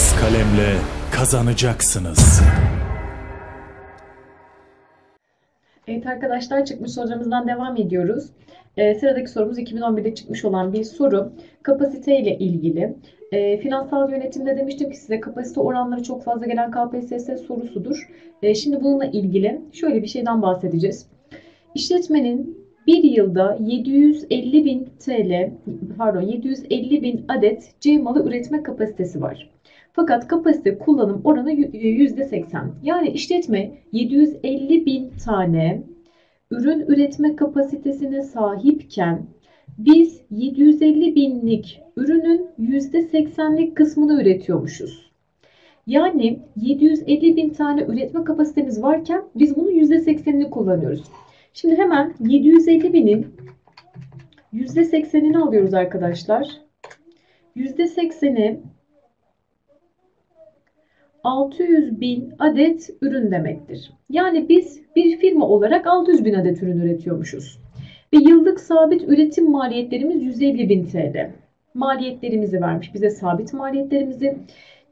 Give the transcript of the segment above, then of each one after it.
Beyaz kalemle kazanacaksınız. Evet arkadaşlar çıkmış sorularımızdan devam ediyoruz. Ee, sıradaki sorumuz 2011'de çıkmış olan bir soru. Kapasite ile ilgili. Ee, finansal yönetimde demiştim ki size kapasite oranları çok fazla gelen KPSS sorusudur. Ee, şimdi bununla ilgili şöyle bir şeyden bahsedeceğiz. İşletmenin bir yılda 750 bin TL, pardon 750 bin adet C malı üretme kapasitesi var. Fakat kapasite kullanım oranı %80. Yani işletme 750 bin tane ürün üretme kapasitesine sahipken biz 750 binlik ürünün %80'lik kısmını üretiyormuşuz. Yani 750 bin tane üretme kapasitemiz varken biz bunun %80'ini kullanıyoruz. Şimdi hemen 750 binin %80'ini alıyoruz arkadaşlar. %80'i 600 bin adet ürün demektir. Yani biz bir firma olarak 600 bin adet ürün üretiyormuşuz. Ve yıllık sabit üretim maliyetlerimiz 150 bin TL. Maliyetlerimizi vermiş bize sabit maliyetlerimizi.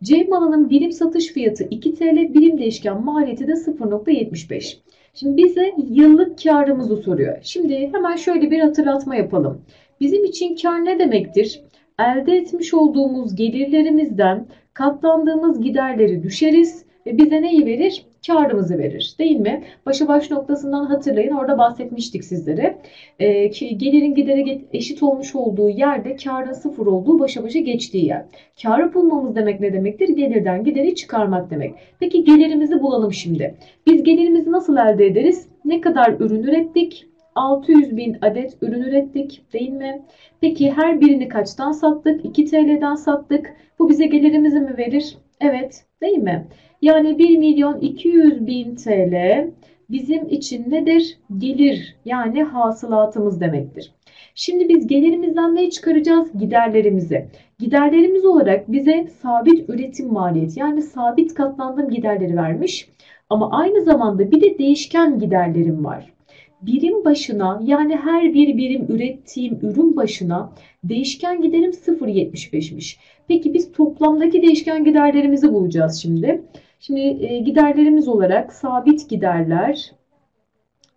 C malının birim satış fiyatı 2 TL, birim değişken maliyeti de 0.75. Şimdi bize yıllık karımızı soruyor. Şimdi hemen şöyle bir hatırlatma yapalım. Bizim için kar ne demektir? Elde etmiş olduğumuz gelirlerimizden katlandığımız giderleri düşeriz ve bize neyi verir? Karımızı verir değil mi? Başa baş noktasından hatırlayın orada bahsetmiştik sizlere. E, gelirin gidere eşit olmuş olduğu yerde karın sıfır olduğu başa başa geçtiği yer. Karı bulmamız demek ne demektir? Gelirden gideri çıkarmak demek. Peki gelirimizi bulalım şimdi. Biz gelirimizi nasıl elde ederiz? Ne kadar ürün ürettik? 600 bin adet ürün ürettik değil mi? Peki her birini kaçtan sattık? 2 TL'den sattık. Bu bize gelirimizi mi verir? Evet değil mi? Yani 1 milyon 200 bin TL bizim için nedir? Gelir yani hasılatımız demektir. Şimdi biz gelirimizden ne çıkaracağız? Giderlerimizi. Giderlerimiz olarak bize sabit üretim maliyeti yani sabit katlandığım giderleri vermiş. Ama aynı zamanda bir de değişken giderlerim var birim başına yani her bir birim ürettiğim ürün başına değişken giderim 0.75'miş. Peki biz toplamdaki değişken giderlerimizi bulacağız şimdi. Şimdi e, giderlerimiz olarak sabit giderler,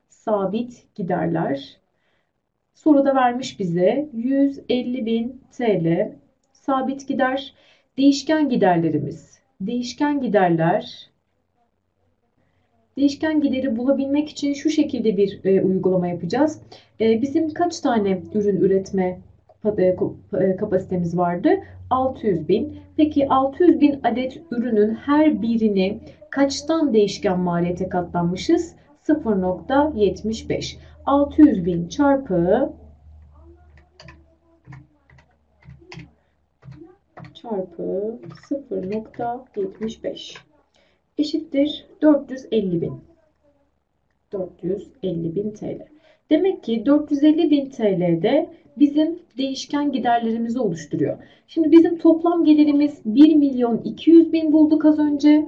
sabit giderler. Soruda vermiş bize 150 bin TL sabit gider. Değişken giderlerimiz, değişken giderler Değişken gideri bulabilmek için şu şekilde bir e, uygulama yapacağız. E, bizim kaç tane ürün üretme e, e, kapasitemiz vardı? 600 bin. Peki 600 bin adet ürünün her birini kaçtan değişken maliyete katlanmışız? 0.75. 600 bin çarpı çarpı 0.75 eşittir 450 bin. 450 bin TL. Demek ki 450 bin TL'de bizim değişken giderlerimizi oluşturuyor. Şimdi bizim toplam gelirimiz 1 milyon 200 bin bulduk az önce.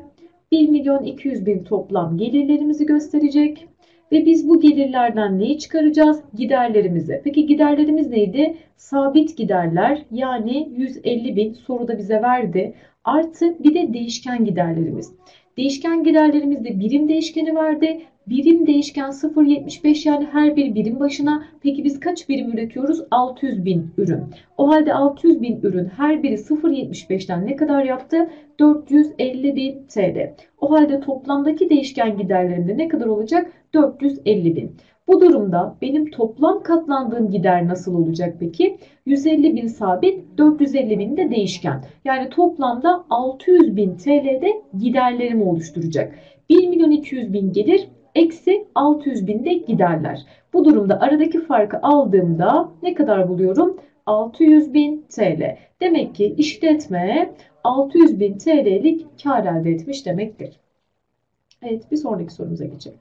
1 milyon 200 bin toplam gelirlerimizi gösterecek. Ve biz bu gelirlerden neyi çıkaracağız? Giderlerimizi. Peki giderlerimiz neydi? Sabit giderler yani 150 bin soruda bize verdi. Artı bir de değişken giderlerimiz. Değişken giderlerimizde birim değişkeni verdi. Birim değişken 0.75 yani her bir birim başına. Peki biz kaç birim üretiyoruz? 600 bin ürün. O halde 600 bin ürün her biri 0.75'ten ne kadar yaptı? 450 bin TL. O halde toplamdaki değişken giderlerimde ne kadar olacak? 450 bin. Bu durumda benim toplam katlandığım gider nasıl olacak peki? 150 bin sabit, 450 bin de değişken. Yani toplamda 600 bin TL'de giderlerimi oluşturacak. 1 milyon 200 bin gelir, eksi 600 bin de giderler. Bu durumda aradaki farkı aldığımda ne kadar buluyorum? 600 bin TL. Demek ki işletme 600 bin TL'lik kar elde etmiş demektir. Evet bir sonraki sorumuza geçelim.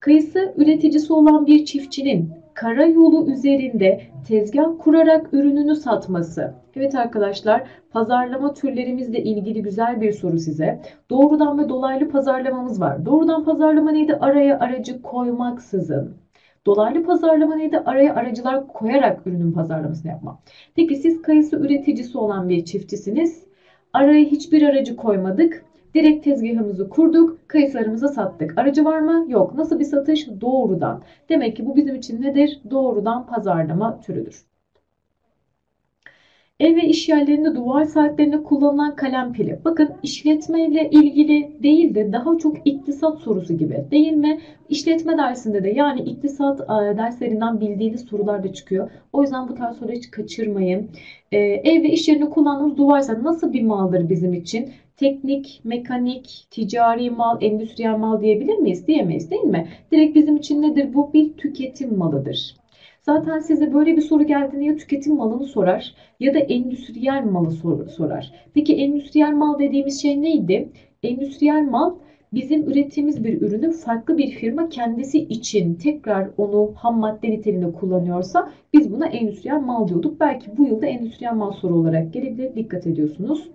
Kayısı üreticisi olan bir çiftçinin karayolu üzerinde tezgah kurarak ürününü satması. Evet arkadaşlar pazarlama türlerimizle ilgili güzel bir soru size. Doğrudan ve dolaylı pazarlamamız var. Doğrudan pazarlama neydi? Araya aracı koymaksızın. Dolaylı pazarlama neydi? Araya aracılar koyarak ürünün pazarlamasını yapmak. Peki siz kayısı üreticisi olan bir çiftçisiniz. Araya hiçbir aracı koymadık. Direkt tezgahımızı kurduk, kayısılarımızı sattık. Aracı var mı? Yok. Nasıl bir satış? Doğrudan. Demek ki bu bizim için nedir? Doğrudan pazarlama türüdür. Ev ve iş yerlerinde duvar saatlerinde kullanılan kalem pili. Bakın işletmeyle ilgili değil de daha çok iktisat sorusu gibi değil mi? İşletme dersinde de yani iktisat e, derslerinden bildiğiniz sorular da çıkıyor. O yüzden bu tarz soruları hiç kaçırmayın. Ee, ev ve iş yerinde kullandığımız duvar saati nasıl bir maldır bizim için? Teknik, mekanik, ticari mal, endüstriyel mal diyebilir miyiz? Diyemeyiz değil mi? Direkt bizim için nedir bu? Bir tüketim malıdır. Zaten size böyle bir soru geldiğinde ya tüketim malını sorar ya da endüstriyel malı sor sorar. Peki endüstriyel mal dediğimiz şey neydi? Endüstriyel mal bizim ürettiğimiz bir ürünü farklı bir firma kendisi için tekrar onu ham madde niteliğinde kullanıyorsa biz buna endüstriyel mal diyorduk. Belki bu yılda endüstriyel mal soru olarak gelebilir. Dikkat ediyorsunuz.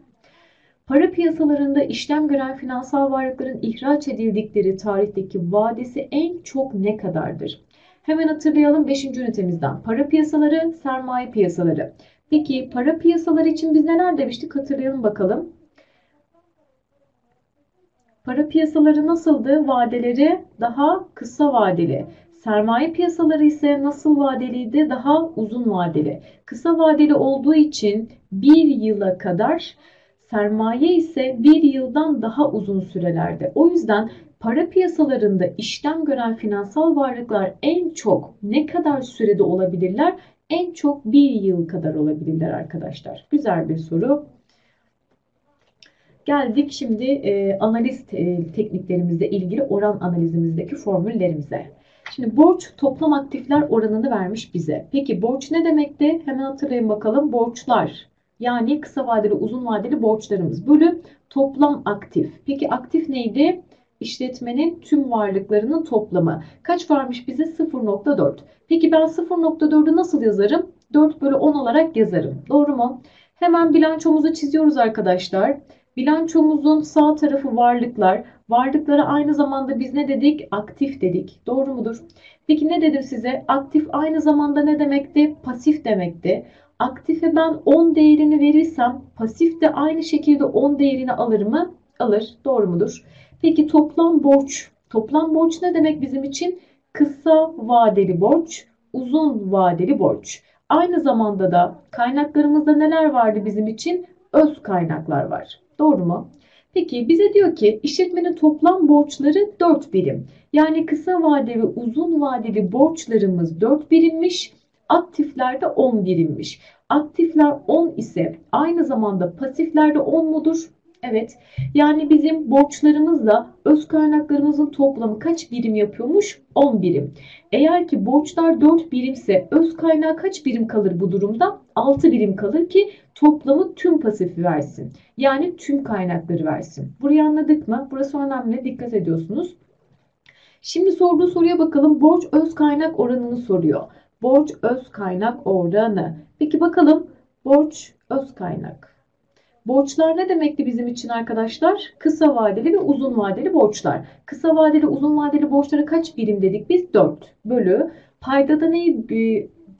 Para piyasalarında işlem gören finansal varlıkların ihraç edildikleri tarihteki vadesi en çok ne kadardır? Hemen hatırlayalım 5. ünitemizden. Para piyasaları, sermaye piyasaları. Peki para piyasaları için biz neler demiştik hatırlayalım bakalım. Para piyasaları nasıldı? Vadeleri daha kısa vadeli. Sermaye piyasaları ise nasıl vadeliydi? Daha uzun vadeli. Kısa vadeli olduğu için bir yıla kadar sermaye ise bir yıldan daha uzun sürelerde. O yüzden para piyasalarında işlem gören finansal varlıklar en çok ne kadar sürede olabilirler? En çok bir yıl kadar olabilirler arkadaşlar. Güzel bir soru. Geldik şimdi e, analiz e, tekniklerimizle ilgili oran analizimizdeki formüllerimize. Şimdi borç toplam aktifler oranını vermiş bize. Peki borç ne demekti? Hemen hatırlayın bakalım. Borçlar yani kısa vadeli uzun vadeli borçlarımız bölü toplam aktif. Peki aktif neydi? İşletmenin tüm varlıklarının toplamı. Kaç varmış bize? 0.4. Peki ben 0.4'ü nasıl yazarım? 4 bölü 10 olarak yazarım. Doğru mu? Hemen bilançomuzu çiziyoruz arkadaşlar. Bilançomuzun sağ tarafı varlıklar. Varlıklara aynı zamanda biz ne dedik? Aktif dedik. Doğru mudur? Peki ne dedim size? Aktif aynı zamanda ne demekti? Pasif demekti. Aktife ben 10 değerini verirsem pasif de aynı şekilde 10 değerini alır mı? Alır. Doğru mudur? Peki toplam borç. Toplam borç ne demek bizim için? Kısa vadeli borç, uzun vadeli borç. Aynı zamanda da kaynaklarımızda neler vardı bizim için? Öz kaynaklar var. Doğru mu? Peki bize diyor ki işletmenin toplam borçları 4 birim. Yani kısa vade ve uzun vadeli borçlarımız 4 birimmiş. Aktiflerde 10 birimmiş. Aktifler 10 ise aynı zamanda pasiflerde 10 mudur? Evet. Yani bizim borçlarımızla öz kaynaklarımızın toplamı kaç birim yapıyormuş? 10 birim. Eğer ki borçlar 4 birimse öz kaynağı kaç birim kalır bu durumda? 6 birim kalır ki toplamı tüm pasifi versin. Yani tüm kaynakları versin. Burayı anladık mı? Burası önemli. Dikkat ediyorsunuz. Şimdi sorduğu soruya bakalım. Borç öz kaynak oranını soruyor. Borç öz kaynak oranı. Peki bakalım borç öz kaynak. Borçlar ne demekti bizim için arkadaşlar? Kısa vadeli ve uzun vadeli borçlar. Kısa vadeli uzun vadeli borçlara kaç birim dedik biz? 4 bölü. Paydada neyi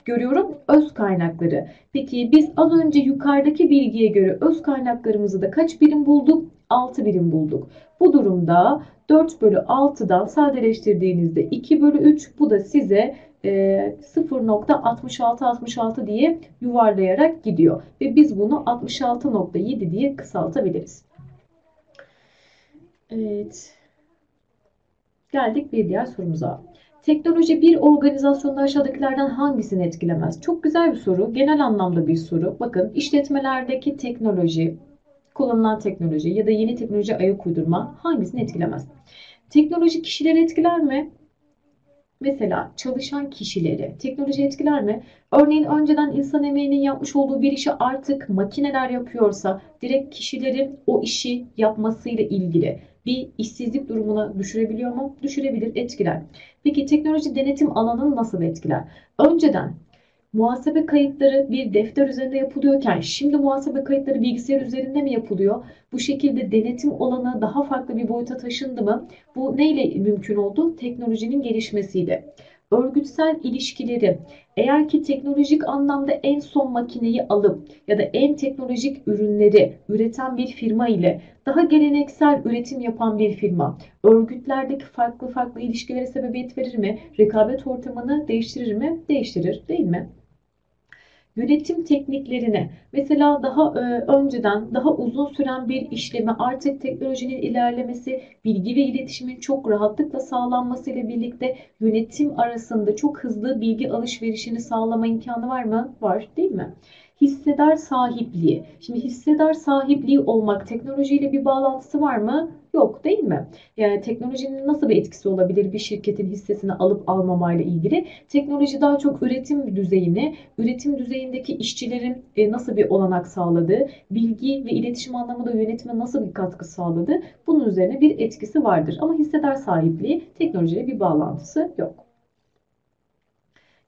görüyorum? Öz kaynakları. Peki biz az önce yukarıdaki bilgiye göre öz kaynaklarımızı da kaç birim bulduk? 6 birim bulduk. Bu durumda 4 bölü 6'dan sadeleştirdiğinizde 2 bölü 3 bu da size 0.6666 e, diye yuvarlayarak gidiyor. Ve biz bunu 66.7 diye kısaltabiliriz. Evet. Geldik bir diğer sorumuza. Teknoloji bir organizasyonda aşağıdakilerden hangisini etkilemez? Çok güzel bir soru. Genel anlamda bir soru. Bakın işletmelerdeki teknoloji, kullanılan teknoloji ya da yeni teknoloji ayak uydurma hangisini etkilemez? Teknoloji kişileri etkiler mi? Mesela çalışan kişileri teknoloji etkiler mi? Örneğin önceden insan emeğinin yapmış olduğu bir işi artık makineler yapıyorsa direkt kişilerin o işi yapmasıyla ilgili bir işsizlik durumuna düşürebiliyor mu? Düşürebilir, etkiler. Peki teknoloji denetim alanını nasıl etkiler? Önceden muhasebe kayıtları bir defter üzerinde yapılıyorken şimdi muhasebe kayıtları bilgisayar üzerinde mi yapılıyor? Bu şekilde denetim olanı daha farklı bir boyuta taşındı mı? Bu neyle mümkün oldu? Teknolojinin gelişmesiyle. Örgütsel ilişkileri eğer ki teknolojik anlamda en son makineyi alıp ya da en teknolojik ürünleri üreten bir firma ile daha geleneksel üretim yapan bir firma örgütlerdeki farklı farklı ilişkilere sebebiyet verir mi? Rekabet ortamını değiştirir mi? Değiştirir değil mi? Yönetim tekniklerine mesela daha e, önceden daha uzun süren bir işlemi artık teknolojinin ilerlemesi, bilgi ve iletişimin çok rahatlıkla sağlanması ile birlikte yönetim arasında çok hızlı bilgi alışverişini sağlama imkanı var mı? Var değil mi? Hissedar sahipliği. Şimdi hissedar sahipliği olmak teknolojiyle bir bağlantısı var mı? Yok değil mi? Yani teknolojinin nasıl bir etkisi olabilir bir şirketin hissesini alıp almamayla ilgili? Teknoloji daha çok üretim düzeyini, üretim düzeyindeki işçilerin e, nasıl bir olanak sağladığı, bilgi ve iletişim anlamında yönetime nasıl bir katkı sağladığı bunun üzerine bir etkisi vardır. Ama hissedar sahipliği teknolojiyle bir bağlantısı yok.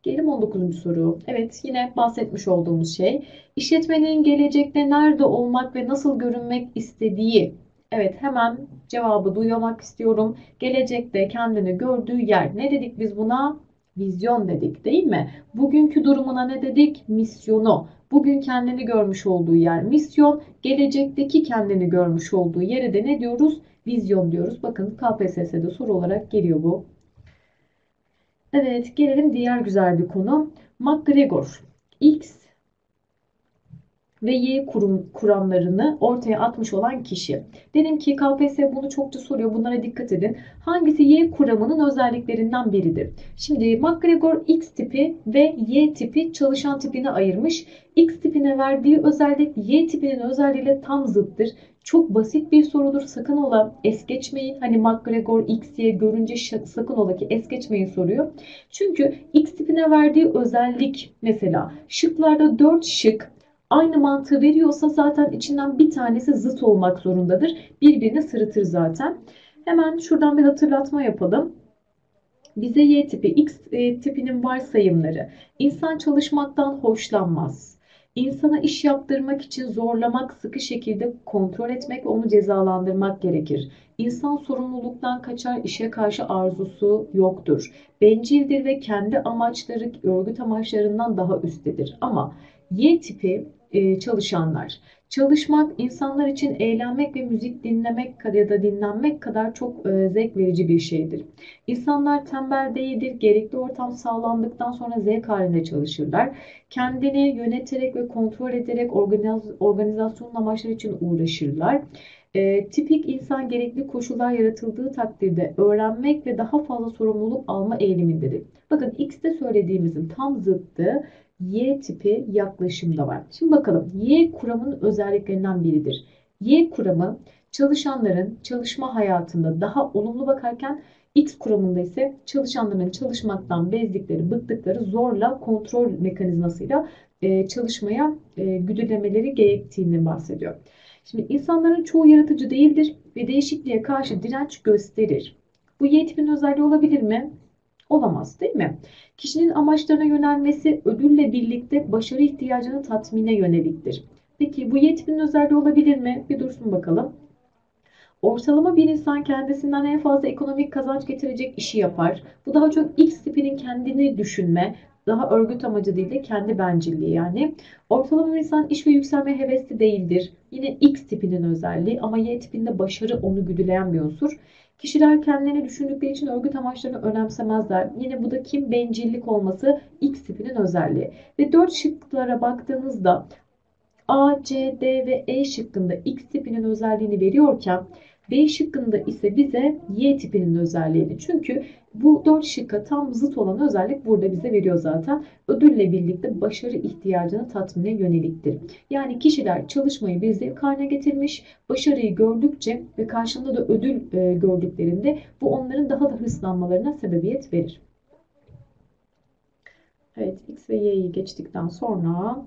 Gelelim 19. soru. Evet yine bahsetmiş olduğumuz şey. İşletmenin gelecekte nerede olmak ve nasıl görünmek istediği Evet hemen cevabı duymak istiyorum. Gelecekte kendini gördüğü yer. Ne dedik biz buna? Vizyon dedik değil mi? Bugünkü durumuna ne dedik? Misyonu. Bugün kendini görmüş olduğu yer misyon. Gelecekteki kendini görmüş olduğu yere de ne diyoruz? Vizyon diyoruz. Bakın KPSS'de soru olarak geliyor bu. Evet gelelim diğer güzel bir konu. McGregor. X ve Y kurum, kuramlarını ortaya atmış olan kişi. Dedim ki KPSS bunu çokça soruyor. Bunlara dikkat edin. Hangisi Y kuramının özelliklerinden biridir? Şimdi McGregor X tipi ve Y tipi çalışan tipine ayırmış. X tipine verdiği özellik Y tipinin özelliğiyle tam zıttır. Çok basit bir sorudur. Sakın ola es geçmeyin. Hani McGregor X diye görünce sakın ola ki es geçmeyin soruyor. Çünkü X tipine verdiği özellik mesela şıklarda 4 şık aynı mantığı veriyorsa zaten içinden bir tanesi zıt olmak zorundadır. Birbirini sırıtır zaten. Hemen şuradan bir hatırlatma yapalım. Bize Y tipi, X e, tipinin varsayımları. İnsan çalışmaktan hoşlanmaz. İnsana iş yaptırmak için zorlamak, sıkı şekilde kontrol etmek ve onu cezalandırmak gerekir. İnsan sorumluluktan kaçar, işe karşı arzusu yoktur. Bencildir ve kendi amaçları örgüt amaçlarından daha üsttedir. Ama Y tipi e, çalışanlar. Çalışmak insanlar için eğlenmek ve müzik dinlemek ya da dinlenmek kadar çok e, zevk verici bir şeydir. İnsanlar tembel değildir. Gerekli ortam sağlandıktan sonra zevk halinde çalışırlar. Kendini yöneterek ve kontrol ederek organiz, organizasyon amaçları için uğraşırlar. E, tipik insan gerekli koşullar yaratıldığı takdirde öğrenmek ve daha fazla sorumluluk alma eğilimindedir. Bakın X'te söylediğimizin tam zıttı Y tipi yaklaşımda var. Şimdi bakalım Y kuramının özelliklerinden biridir. Y kuramı çalışanların çalışma hayatında daha olumlu bakarken X kuramında ise çalışanların çalışmaktan bezdikleri, bıktıkları zorla kontrol mekanizmasıyla e, çalışmaya e, güdülemeleri gerektiğini bahsediyor. Şimdi insanların çoğu yaratıcı değildir ve değişikliğe karşı direnç gösterir. Bu Y tipinin özelliği olabilir mi? Olamaz değil mi? Kişinin amaçlarına yönelmesi ödülle birlikte başarı ihtiyacını tatmine yöneliktir. Peki bu Y özelliği olabilir mi? Bir dursun bakalım. Ortalama bir insan kendisinden en fazla ekonomik kazanç getirecek işi yapar. Bu daha çok X tipinin kendini düşünme, daha örgüt amacı değil de kendi bencilliği yani. Ortalama bir insan iş ve yükselme hevesli değildir. Yine X tipinin özelliği ama Y tipinde başarı onu güdüleyen bir unsur. Kişiler kendilerini düşündükleri için örgüt amaçlarını önemsemezler. Yine bu da kim bencillik olması X tipinin özelliği. Ve 4 şıklara baktığınızda A, C, D ve E şıkkında X tipinin özelliğini veriyorken B şıkkında ise bize Y tipinin özelliğini. Çünkü bu 4 şıkka tam zıt olan özellik burada bize veriyor zaten. Ödülle birlikte başarı ihtiyacını tatmine yöneliktir. Yani kişiler çalışmayı bir zevk haline getirmiş, başarıyı gördükçe ve karşında da ödül e, gördüklerinde bu onların daha da hırslanmalarına sebebiyet verir. Evet, X ve Y'yi geçtikten sonra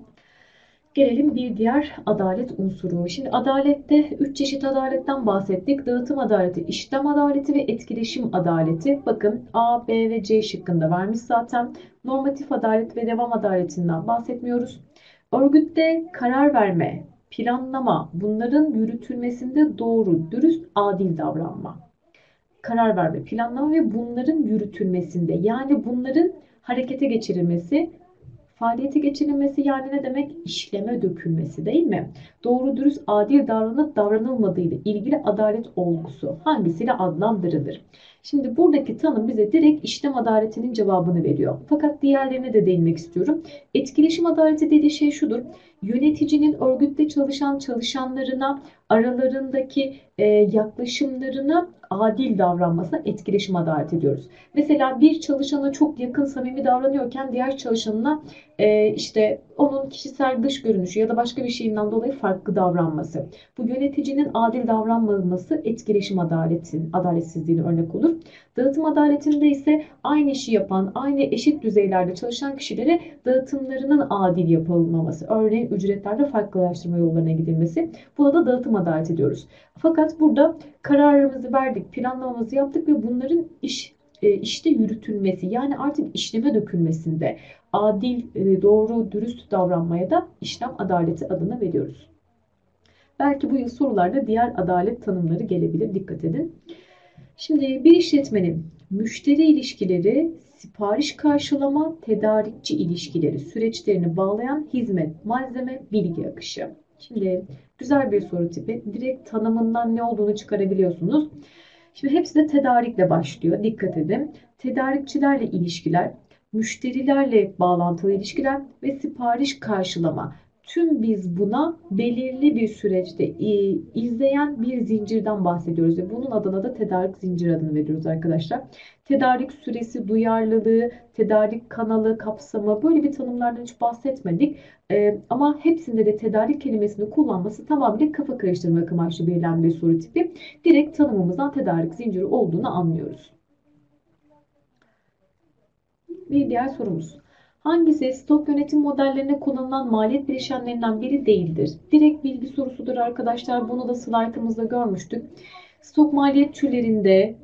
Gelelim bir diğer adalet unsuru. Şimdi adalette üç çeşit adaletten bahsettik. Dağıtım adaleti, işlem adaleti ve etkileşim adaleti. Bakın A, B ve C şıkkında vermiş zaten. Normatif adalet ve devam adaletinden bahsetmiyoruz. Örgütte karar verme, planlama, bunların yürütülmesinde doğru, dürüst, adil davranma. karar verme, planlama ve bunların yürütülmesinde yani bunların harekete geçirilmesi faaliyete geçirilmesi yani ne demek? İşleme dökülmesi değil mi? Doğru dürüst adil davranıp davranılmadığı ile ilgili adalet olgusu hangisiyle adlandırılır? Şimdi buradaki tanım bize direkt işlem adaletinin cevabını veriyor. Fakat diğerlerine de değinmek istiyorum. Etkileşim adaleti dediği şey şudur. Yöneticinin örgütte çalışan çalışanlarına aralarındaki e, yaklaşımlarına adil davranmasına etkileşim adalet ediyoruz. Mesela bir çalışana çok yakın samimi davranıyorken diğer çalışanına e, işte onun kişisel dış görünüşü ya da başka bir şeyinden dolayı farklı davranması. Bu yöneticinin adil davranmaması etkileşim adaletin, adaletsizliğine örnek olur. Dağıtım adaletinde ise aynı işi yapan, aynı eşit düzeylerde çalışan kişilere dağıtımlarının adil yapılmaması. Örneğin ücretlerde farklılaştırma yollarına gidilmesi. Buna da dağıtım adaleti diyoruz. Fakat burada kararımızı verdik, planlamamızı yaptık ve bunların iş işte yürütülmesi yani artık işleme dökülmesinde adil, e, doğru, dürüst davranmaya da işlem adaleti adını veriyoruz. Belki bu yıl sorularda diğer adalet tanımları gelebilir. Dikkat edin. Şimdi bir işletmenin müşteri ilişkileri, sipariş karşılama, tedarikçi ilişkileri süreçlerini bağlayan hizmet, malzeme, bilgi akışı. Şimdi güzel bir soru tipi. Direkt tanımından ne olduğunu çıkarabiliyorsunuz. Şimdi hepsi de tedarikle başlıyor. Dikkat edin. Tedarikçilerle ilişkiler, müşterilerle bağlantılı ilişkiler ve sipariş karşılama. Tüm biz buna belirli bir süreçte e, izleyen bir zincirden bahsediyoruz ve bunun adına da tedarik zinciri adını veriyoruz arkadaşlar. Tedarik süresi, duyarlılığı, tedarik kanalı, kapsamı böyle bir tanımlardan hiç bahsetmedik. Ee, ama hepsinde de tedarik kelimesini kullanması tamamıyla kafa karıştırmak amaçlı verilen bir soru tipi. Direkt tanımımızdan tedarik zinciri olduğunu anlıyoruz. Bir diğer sorumuz. Hangisi stok yönetim modellerine kullanılan maliyet bileşenlerinden biri değildir? Direkt bilgi sorusudur arkadaşlar. Bunu da slaytımızda görmüştük. Stok maliyet türlerinde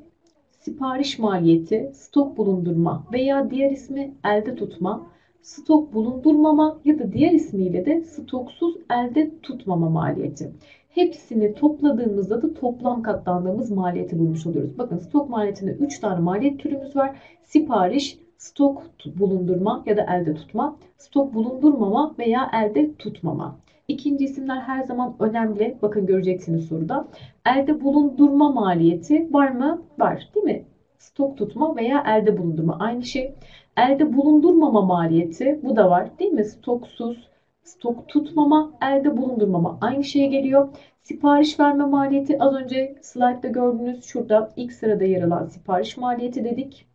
sipariş maliyeti, stok bulundurma veya diğer ismi elde tutma, stok bulundurmama ya da diğer ismiyle de stoksuz elde tutmama maliyeti. Hepsini topladığımızda da toplam katlandığımız maliyeti bulmuş oluyoruz. Bakın stok maliyetinde 3 tane maliyet türümüz var. Sipariş, stok bulundurma ya da elde tutma, stok bulundurmama veya elde tutmama. İkinci isimler her zaman önemli. Bakın göreceksiniz soruda. Elde bulundurma maliyeti var mı? Var değil mi? Stok tutma veya elde bulundurma aynı şey. Elde bulundurmama maliyeti bu da var değil mi? Stoksuz, stok tutmama, elde bulundurmama aynı şeye geliyor. Sipariş verme maliyeti az önce slaytta gördüğünüz şurada ilk sırada yer alan sipariş maliyeti dedik.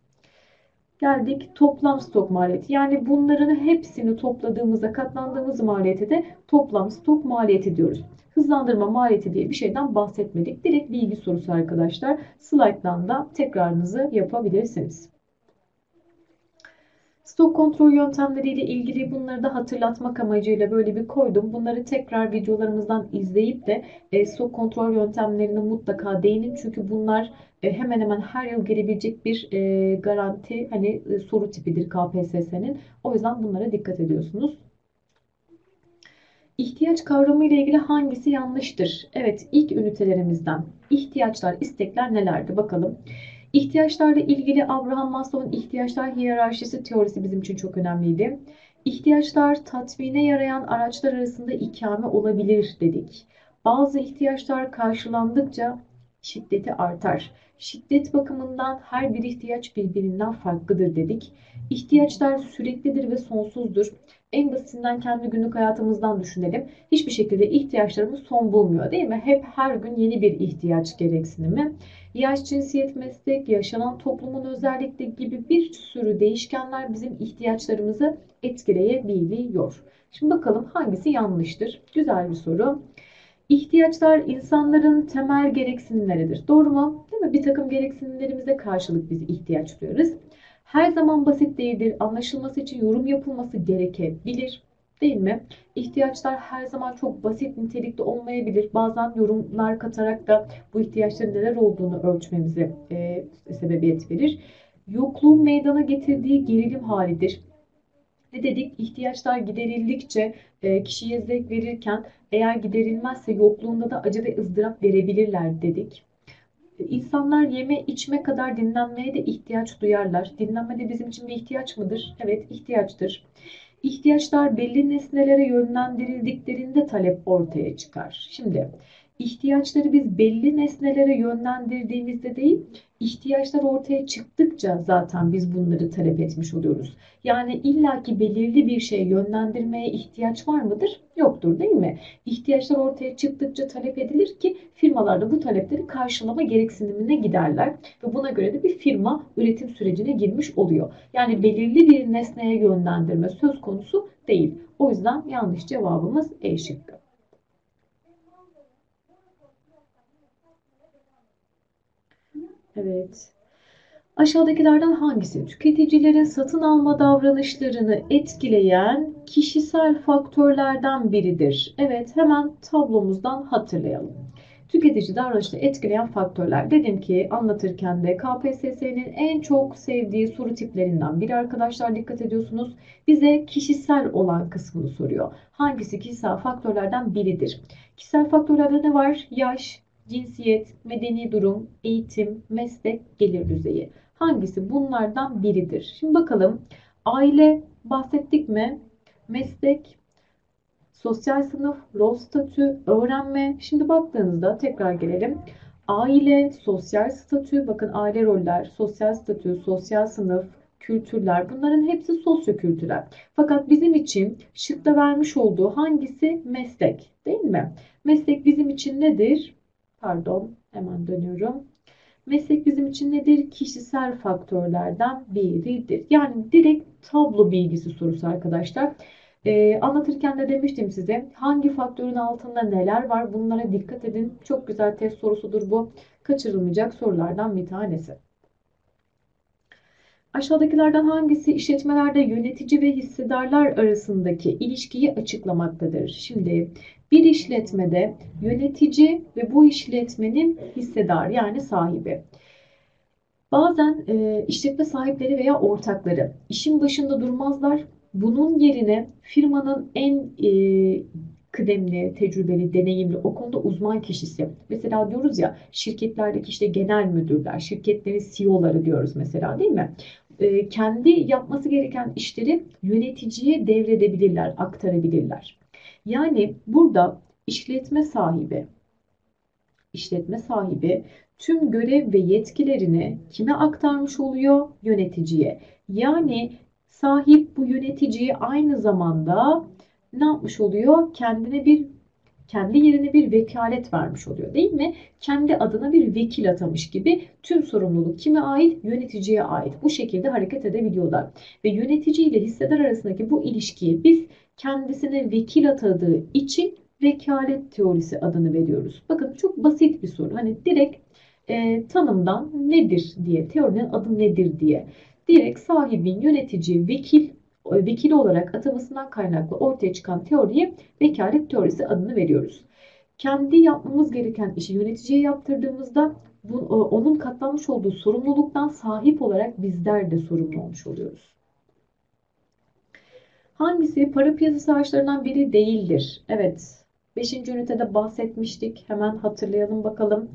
Geldik toplam stok maliyeti. Yani bunların hepsini topladığımızda katlandığımız maliyete de toplam stok maliyeti diyoruz. Hızlandırma maliyeti diye bir şeyden bahsetmedik. Direkt bilgi sorusu arkadaşlar. Slayttan da tekrarınızı yapabilirsiniz. Stok kontrol yöntemleriyle ilgili bunları da hatırlatmak amacıyla böyle bir koydum. Bunları tekrar videolarımızdan izleyip de e, stok kontrol yöntemlerine mutlaka değinin. Çünkü bunlar e, hemen hemen her yıl gelebilecek bir e, garanti hani soru tipidir KPSS'nin. O yüzden bunlara dikkat ediyorsunuz. İhtiyaç kavramı ile ilgili hangisi yanlıştır? Evet ilk ünitelerimizden ihtiyaçlar, istekler nelerdi? Bakalım. İhtiyaçlarla ilgili Abraham Maslow'un ihtiyaçlar hiyerarşisi teorisi bizim için çok önemliydi. İhtiyaçlar tatmine yarayan araçlar arasında ikame olabilir dedik. Bazı ihtiyaçlar karşılandıkça şiddeti artar. Şiddet bakımından her bir ihtiyaç birbirinden farklıdır dedik. İhtiyaçlar süreklidir ve sonsuzdur. En basitinden kendi günlük hayatımızdan düşünelim. Hiçbir şekilde ihtiyaçlarımız son bulmuyor değil mi? Hep her gün yeni bir ihtiyaç gereksinimi. Yaş, cinsiyet, meslek, yaşanan toplumun özellikleri gibi bir sürü değişkenler bizim ihtiyaçlarımızı etkileyebiliyor. Şimdi bakalım hangisi yanlıştır? Güzel bir soru. İhtiyaçlar insanların temel gereksinimleridir. Doğru mu? Değil mi? Bir takım gereksinimlerimize karşılık biz ihtiyaç duyarız. Her zaman basit değildir. Anlaşılması için yorum yapılması gerekebilir. Değil mi? İhtiyaçlar her zaman çok basit nitelikte olmayabilir. Bazen yorumlar katarak da bu ihtiyaçların neler olduğunu ölçmemize e, sebebiyet verir. Yokluğun meydana getirdiği gerilim halidir. Ne dedik? İhtiyaçlar giderildikçe e, kişiye zevk verirken eğer giderilmezse yokluğunda da acı ve ızdırap verebilirler dedik. İnsanlar yeme içme kadar dinlenmeye de ihtiyaç duyarlar. Dinlenme de bizim için bir ihtiyaç mıdır? Evet, ihtiyaçtır. İhtiyaçlar belli nesnelere yönlendirildiklerinde talep ortaya çıkar. Şimdi ihtiyaçları biz belli nesnelere yönlendirdiğimizde değil, ihtiyaçlar ortaya çıktıkça zaten biz bunları talep etmiş oluyoruz. Yani illaki belirli bir şeye yönlendirmeye ihtiyaç var mıdır? Yoktur değil mi? İhtiyaçlar ortaya çıktıkça talep edilir ki firmalar da bu talepleri karşılama gereksinimine giderler ve buna göre de bir firma üretim sürecine girmiş oluyor. Yani belirli bir nesneye yönlendirme söz konusu değil. O yüzden yanlış cevabımız E şıkkı. Evet. Aşağıdakilerden hangisi tüketicilerin satın alma davranışlarını etkileyen kişisel faktörlerden biridir? Evet, hemen tablomuzdan hatırlayalım. Tüketici davranışını etkileyen faktörler. Dedim ki anlatırken de KPSS'nin en çok sevdiği soru tiplerinden biri arkadaşlar dikkat ediyorsunuz. Bize kişisel olan kısmını soruyor. Hangisi kişisel faktörlerden biridir? Kişisel faktörlerde ne var? Yaş, cinsiyet, medeni durum, eğitim, meslek, gelir düzeyi. Hangisi bunlardan biridir? Şimdi bakalım. Aile bahsettik mi? Meslek, sosyal sınıf, rol statü, öğrenme. Şimdi baktığınızda tekrar gelelim. Aile, sosyal statü, bakın aile roller, sosyal statü, sosyal sınıf, kültürler bunların hepsi sosyokültürel. Fakat bizim için şıkta vermiş olduğu hangisi meslek değil mi? Meslek bizim için nedir? Pardon hemen dönüyorum. Meslek bizim için nedir? Kişisel faktörlerden biridir. Yani direkt tablo bilgisi sorusu arkadaşlar. Ee, anlatırken de demiştim size hangi faktörün altında neler var bunlara dikkat edin. Çok güzel test sorusudur bu. Kaçırılmayacak sorulardan bir tanesi. Aşağıdakilerden hangisi işletmelerde yönetici ve hissedarlar arasındaki ilişkiyi açıklamaktadır? Şimdi bir işletmede yönetici ve bu işletmenin hissedar yani sahibi. Bazen e, işletme sahipleri veya ortakları işin başında durmazlar. Bunun yerine firmanın en e, kıdemli, tecrübeli, deneyimli, o konuda uzman kişisi. Mesela diyoruz ya şirketlerdeki işte genel müdürler, şirketlerin CEO'ları diyoruz mesela değil mi? E, kendi yapması gereken işleri yöneticiye devredebilirler, aktarabilirler. Yani burada işletme sahibi, işletme sahibi tüm görev ve yetkilerini kime aktarmış oluyor? Yöneticiye. Yani sahip bu yöneticiyi aynı zamanda ne yapmış oluyor? Kendine bir kendi yerine bir vekalet vermiş oluyor değil mi? Kendi adına bir vekil atamış gibi tüm sorumluluk kime ait? Yöneticiye ait. Bu şekilde hareket edebiliyorlar. Ve yönetici ile hissedar arasındaki bu ilişkiyi biz kendisine vekil atadığı için vekalet teorisi adını veriyoruz. Bakın çok basit bir soru. Hani direkt e, tanımdan nedir diye, teorinin adı nedir diye. Direkt sahibin yönetici, vekil vekili olarak atamasından kaynaklı ortaya çıkan teoriye vekalet teorisi adını veriyoruz. Kendi yapmamız gereken işi yöneticiye yaptırdığımızda bu, onun katlanmış olduğu sorumluluktan sahip olarak bizler de sorumlu olmuş oluyoruz. Hangisi para piyasası araçlarından biri değildir? Evet, 5. ünitede bahsetmiştik. Hemen hatırlayalım bakalım.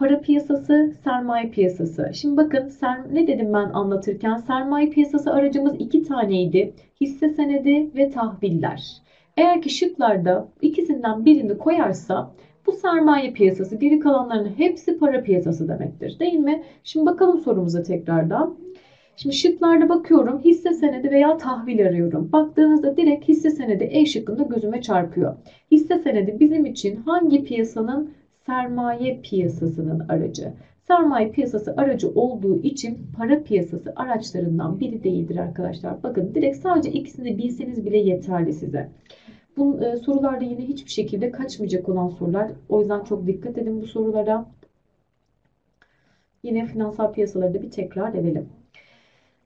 Para piyasası, sermaye piyasası. Şimdi bakın ser, ne dedim ben anlatırken? Sermaye piyasası aracımız iki taneydi. Hisse senedi ve tahviller. Eğer ki şıklarda ikisinden birini koyarsa bu sermaye piyasası, geri kalanların hepsi para piyasası demektir. Değil mi? Şimdi bakalım sorumuza tekrardan. Şimdi şıklarda bakıyorum hisse senedi veya tahvil arıyorum. Baktığınızda direkt hisse senedi E şıkkında gözüme çarpıyor. Hisse senedi bizim için hangi piyasanın sermaye piyasasının aracı? Sermaye piyasası aracı olduğu için para piyasası araçlarından biri değildir arkadaşlar. Bakın direkt sadece ikisini bilseniz bile yeterli size. Bu e, sorularda yine hiçbir şekilde kaçmayacak olan sorular. O yüzden çok dikkat edin bu sorulara. Yine finansal piyasaları da bir tekrar edelim.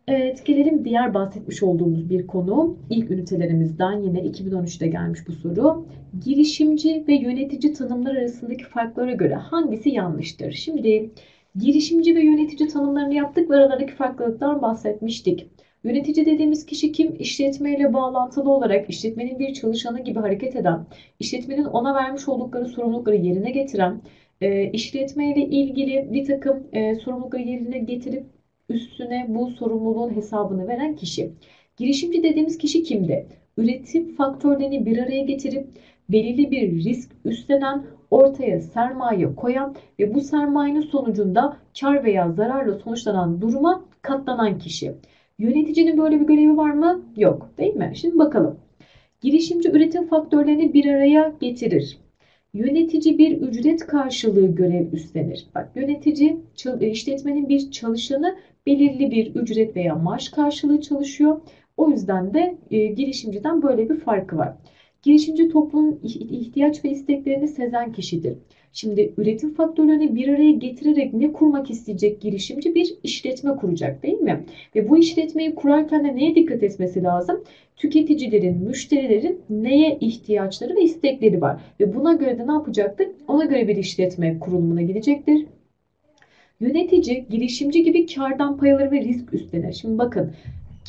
Evet, gelelim diğer bahsetmiş olduğumuz bir konu. İlk ünitelerimizden yine 2013'te gelmiş bu soru. Girişimci ve yönetici tanımlar arasındaki farklara göre hangisi yanlıştır? Şimdi girişimci ve yönetici tanımlarını yaptık ve aralarındaki farklılıktan bahsetmiştik. Yönetici dediğimiz kişi kim? İşletmeyle bağlantılı olarak işletmenin bir çalışanı gibi hareket eden, işletmenin ona vermiş oldukları sorumlulukları yerine getiren, e, işletme ile ilgili bir takım e, sorumlulukları yerine getirip üstüne bu sorumluluğun hesabını veren kişi. Girişimci dediğimiz kişi kimdi? Üretim faktörlerini bir araya getirip belirli bir risk üstlenen, ortaya sermaye koyan ve bu sermayenin sonucunda kar veya zararla sonuçlanan duruma katlanan kişi. Yöneticinin böyle bir görevi var mı? Yok, değil mi? Şimdi bakalım. Girişimci üretim faktörlerini bir araya getirir. Yönetici bir ücret karşılığı görev üstlenir. Bak yönetici işletmenin bir çalışanı belirli bir ücret veya maaş karşılığı çalışıyor. O yüzden de e, girişimciden böyle bir farkı var. Girişimci toplumun ihtiyaç ve isteklerini sezen kişidir. Şimdi üretim faktörlerini bir araya getirerek ne kurmak isteyecek girişimci? Bir işletme kuracak değil mi? Ve bu işletmeyi kurarken de neye dikkat etmesi lazım? Tüketicilerin, müşterilerin neye ihtiyaçları ve istekleri var. Ve buna göre de ne yapacaktır? Ona göre bir işletme kurulumuna gidecektir. Yönetici, girişimci gibi kardan pay alır ve risk üstlenir. Şimdi bakın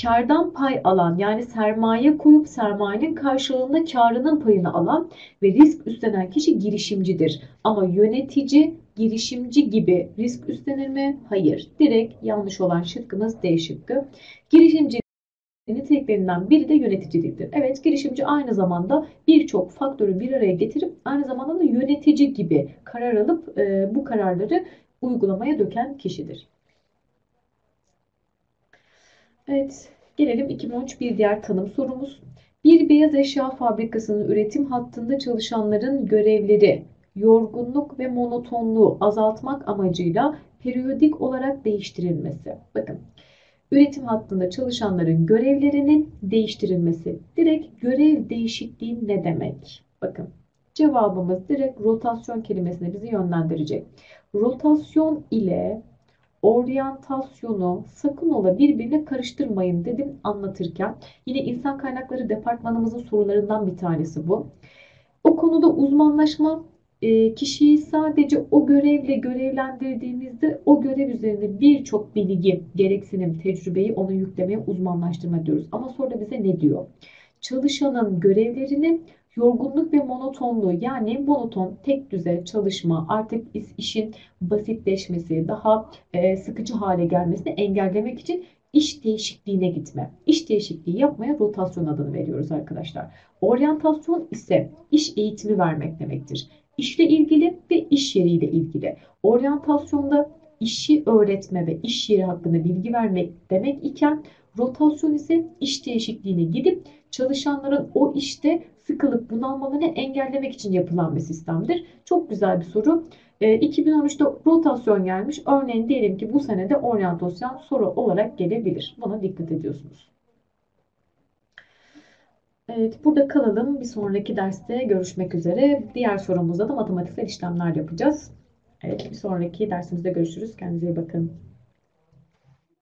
kardan pay alan yani sermaye koyup sermayenin karşılığında karının payını alan ve risk üstlenen kişi girişimcidir. Ama yönetici girişimci gibi risk üstlenir mi? Hayır. Direkt yanlış olan şıkkımız D şıkkı. Girişimci niteliklerinden biri de yöneticiliktir. Evet girişimci aynı zamanda birçok faktörü bir araya getirip aynı zamanda da yönetici gibi karar alıp e, bu kararları uygulamaya döken kişidir. Evet, gelelim 2013 bir diğer tanım sorumuz. Bir beyaz eşya fabrikasının üretim hattında çalışanların görevleri, yorgunluk ve monotonluğu azaltmak amacıyla periyodik olarak değiştirilmesi. Bakın, üretim hattında çalışanların görevlerinin değiştirilmesi. Direkt görev değişikliği ne demek? Bakın, cevabımız direkt rotasyon kelimesine bizi yönlendirecek. Rotasyon ile oryantasyonu sakın ola birbirine karıştırmayın dedim anlatırken. Yine insan kaynakları departmanımızın sorularından bir tanesi bu. O konuda uzmanlaşma e, kişiyi sadece o görevle görevlendirdiğimizde o görev üzerinde birçok bilgi, gereksinim, tecrübeyi ona yüklemeye uzmanlaştırma diyoruz. Ama sonra bize ne diyor? Çalışanın görevlerini Yorgunluk ve monotonluğu yani monoton tek düze çalışma artık işin basitleşmesi daha e, sıkıcı hale gelmesini engellemek için iş değişikliğine gitme. İş değişikliği yapmaya rotasyon adını veriyoruz arkadaşlar. Oryantasyon ise iş eğitimi vermek demektir. İşle ilgili ve iş yeriyle ilgili. Oryantasyonda işi öğretme ve iş yeri hakkında bilgi vermek demek iken rotasyon ise iş değişikliğine gidip çalışanların o işte sıkılıp bunalmalarını engellemek için yapılan bir sistemdir. Çok güzel bir soru. E, ee, 2013'te rotasyon gelmiş. Örneğin diyelim ki bu senede oryantasyon soru olarak gelebilir. Buna dikkat ediyorsunuz. Evet, burada kalalım. Bir sonraki derste görüşmek üzere. Diğer sorumuzda da matematiksel işlemler yapacağız. Evet, bir sonraki dersimizde görüşürüz. Kendinize iyi bakın.